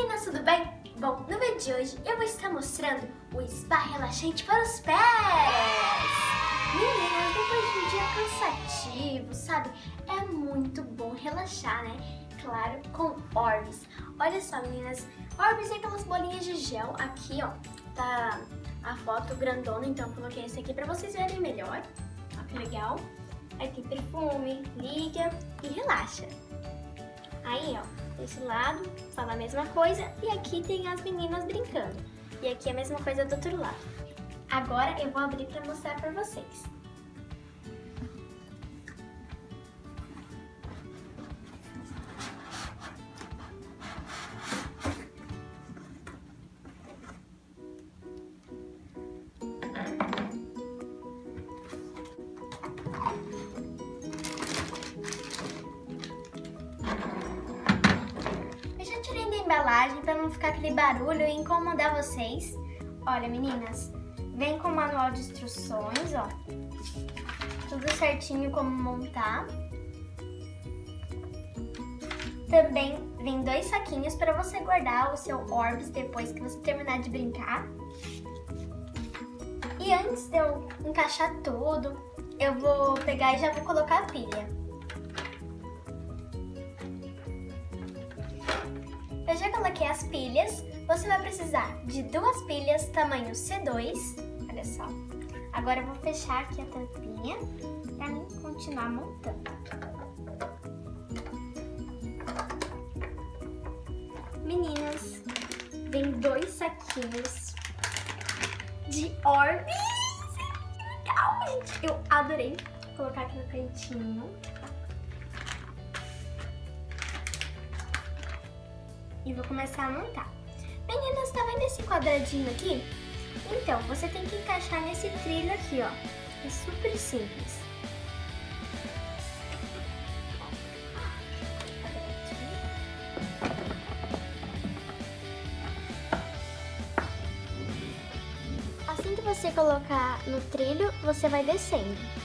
meninas, tudo bem? Bom, no vídeo de hoje eu vou estar mostrando o spa relaxante para os pés. Meninas, depois de um dia cansativo, sabe? É muito bom relaxar, né? Claro, com Orbs. Olha só, meninas, Orbs é aquelas bolinhas de gel. Aqui, ó, tá a foto grandona, então eu coloquei esse aqui para vocês verem melhor. Ó, que legal. Aí tem perfume, liga e relaxa. Aí, ó, desse lado, fala a mesma coisa. E aqui tem as meninas brincando. E aqui a mesma coisa do outro lado. Agora eu vou abrir para mostrar para vocês. Ficar aquele barulho e incomodar vocês. Olha, meninas, vem com o manual de instruções, ó. Tudo certinho como montar. Também vem dois saquinhos para você guardar o seu Orbs depois que você terminar de brincar. E antes de eu encaixar tudo, eu vou pegar e já vou colocar a pilha. Coloquei as pilhas. Você vai precisar de duas pilhas tamanho C2. Olha só. Agora eu vou fechar aqui a tampinha para mim continuar montando. Meninas, vem dois saquinhos de Orbis. Que legal, gente. Eu adorei colocar aqui no cantinho. E vou começar a montar. Meninas, tá vendo esse quadradinho aqui? Então, você tem que encaixar nesse trilho aqui, ó. É super simples. Assim que você colocar no trilho, você vai descendo.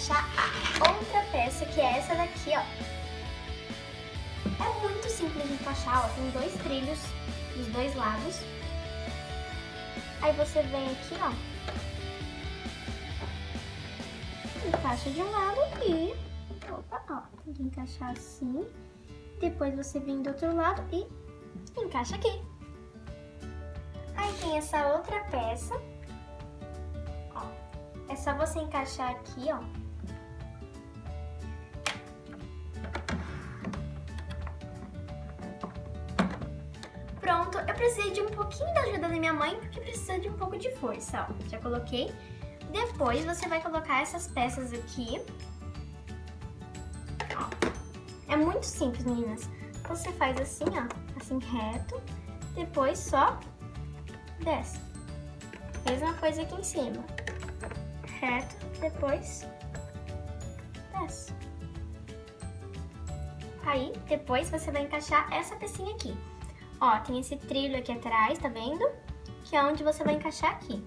Encaixar a outra peça, que é essa daqui, ó. É muito simples de encaixar, ó. Tem dois trilhos dos dois lados. Aí você vem aqui, ó. Encaixa de um lado e... Opa, ó. Tem que encaixar assim. Depois você vem do outro lado e encaixa aqui. Aí tem essa outra peça é só você encaixar aqui, ó. Precisei de um pouquinho da ajuda da minha mãe, porque precisa de um pouco de força, ó. Já coloquei. Depois você vai colocar essas peças aqui. É muito simples, meninas. Você faz assim, ó, assim reto. Depois só desce. Mesma coisa aqui em cima reto, depois desce. Aí, depois você vai encaixar essa pecinha aqui. Ó, tem esse trilho aqui atrás, tá vendo? Que é onde você vai encaixar aqui.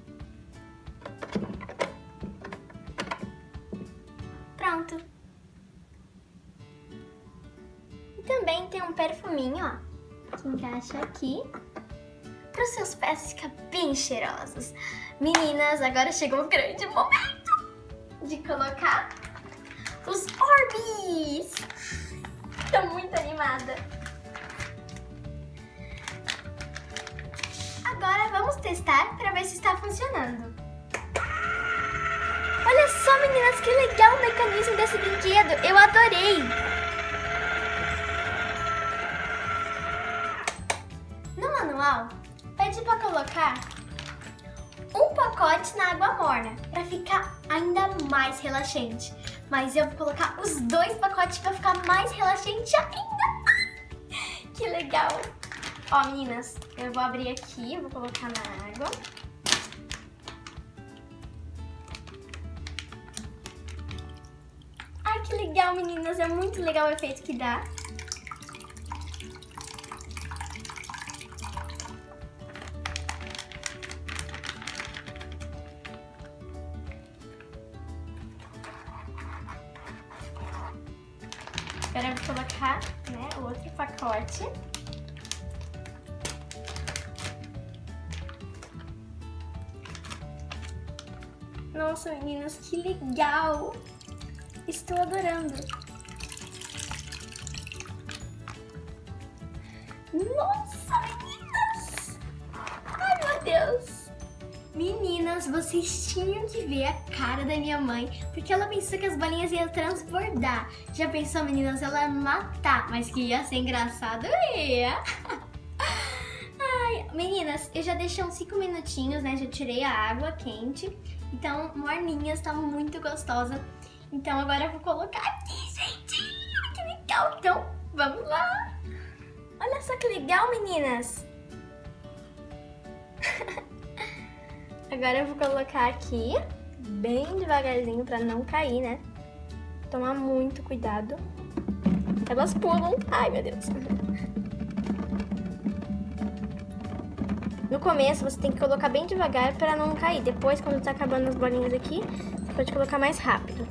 Pronto. E também tem um perfuminho, ó, que encaixa aqui para os seus pés ficar bem cheirosos. Meninas, agora chegou o grande momento de colocar os Orbis. Funcionando. Olha só, meninas, que legal o mecanismo desse brinquedo. Eu adorei. No manual, pede para colocar um pacote na água morna para ficar ainda mais relaxante. Mas eu vou colocar os dois pacotes para ficar mais relaxante ainda. que legal! Ó, meninas, eu vou abrir aqui, vou colocar na água. que legal, meninas. É muito legal o efeito que dá. Agora eu vou colocar né, o outro pacote. Nossa, meninas, que legal! Estou adorando! Nossa, meninas! Ai, meu Deus! Meninas, vocês tinham que ver a cara da minha mãe, porque ela pensou que as bolinhas iam transbordar. Já pensou, meninas, ela ia matar, mas que ia ser engraçado, ia! Ai, meninas, eu já deixei uns 5 minutinhos, né? Já tirei a água quente. Então, morninhas, tá muito gostosa. Então, agora eu vou colocar aqui, gente. Que legal. Então, vamos lá. Olha só que legal, meninas. agora eu vou colocar aqui, bem devagarzinho pra não cair, né? Tomar muito cuidado. Elas pulam. Ai, meu Deus. No começo você tem que colocar bem devagar para não cair. Depois, quando tá acabando as bolinhas aqui, você pode colocar mais rápido.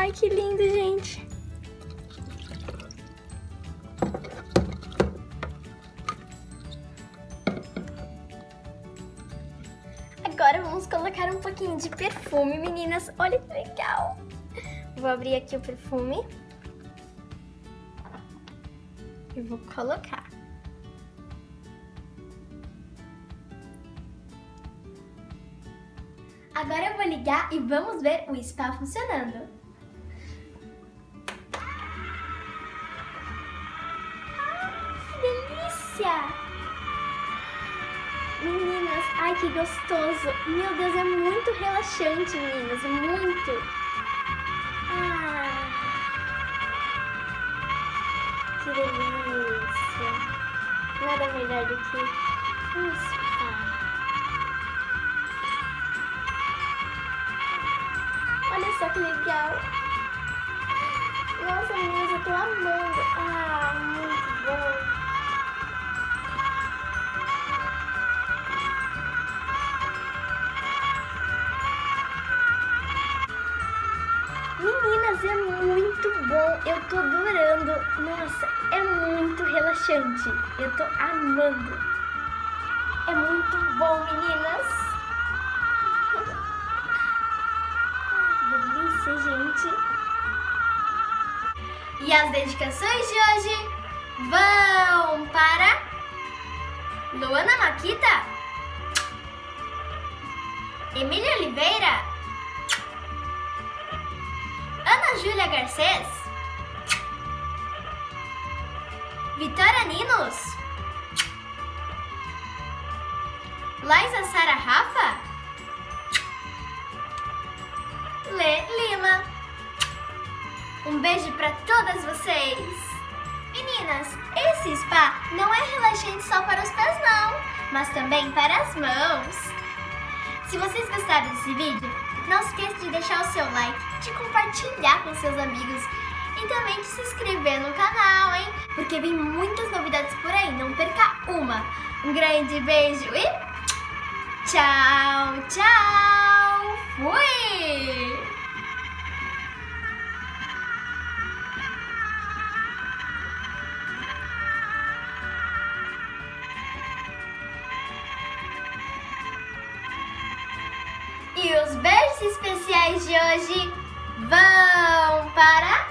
Ai, que lindo, gente! Agora vamos colocar um pouquinho de perfume, meninas. Olha que legal! Vou abrir aqui o perfume. E vou colocar. Agora eu vou ligar e vamos ver o spa funcionando. Que gostoso! Meu Deus, é muito relaxante, meninas, muito! Ah, que delícia! Nada melhor do que um spa. Olha só que legal. Nossa, meninas, eu tô amando. Ah, muito bom. Bom. Eu tô adorando. Nossa, é muito relaxante. Eu tô amando. É muito bom, meninas. gente. E as dedicações de hoje vão para Luana Maquita, Emília Oliveira, Júlia Garcês, Vitória Ninos, Laisa Sara Rafa, Lê Lima. Um beijo para todas vocês! Meninas, esse spa não é relaxante só para os pés não, mas também para as mãos. Se vocês gostaram desse vídeo, não esqueça de deixar o seu like, de compartilhar com seus amigos e também de se inscrever no canal, hein? Porque vem muitas novidades por aí, não perca uma. Um grande beijo e tchau, tchau! Fui! E os beijos especiais de hoje vão para